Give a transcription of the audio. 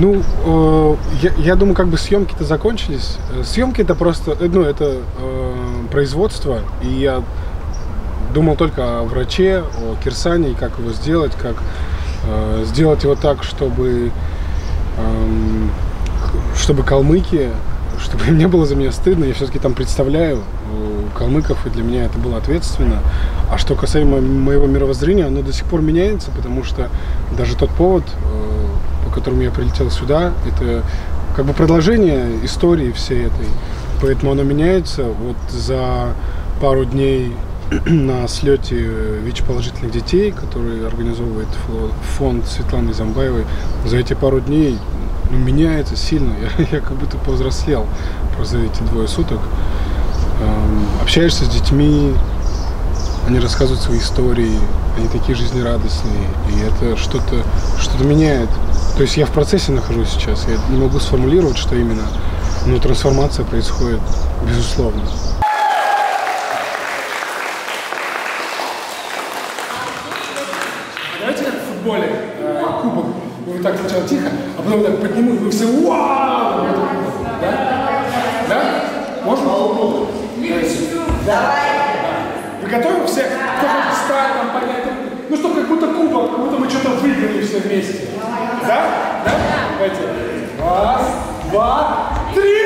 Ну, э, я, я думаю, как бы съемки-то закончились. Э, Съемки это просто, э, ну, это э, производство, и я думал только о враче, о Кирсане, и как его сделать, как э, сделать его так, чтобы, х- чтобы калмыки, чтобы не было за меня стыдно. Я все-таки там представляю э, калмыков, и для меня это было ответственно. А что касаемо моего мировоззрения, оно до сих пор меняется, потому что даже тот повод, э, по которому я прилетел сюда, это как бы продолжение истории всей этой. Поэтому оно меняется. Вот за пару дней на слете ВИЧ-положительных детей, который организовывает фонд Светланы Замбаевой, за эти пару дней ну, меняется сильно. Я, я как будто повзрослел за эти двое суток. Эм, общаешься с детьми, они рассказывают свои истории, они такие жизнерадостные, и это что-то что меняет. То есть я в процессе нахожусь сейчас, я не могу сформулировать, что именно, но трансформация происходит, безусловно. Давайте как в футболе, э, кубок. Вы вот так сначала тихо, а потом так подниму, и вы все вау! Да? Да? Можно? Давай. Вы готовы все? Кто хочет встать, там, поднять? Ну что, как будто кубок, как будто мы что-то Пойдем. Раз, два, три.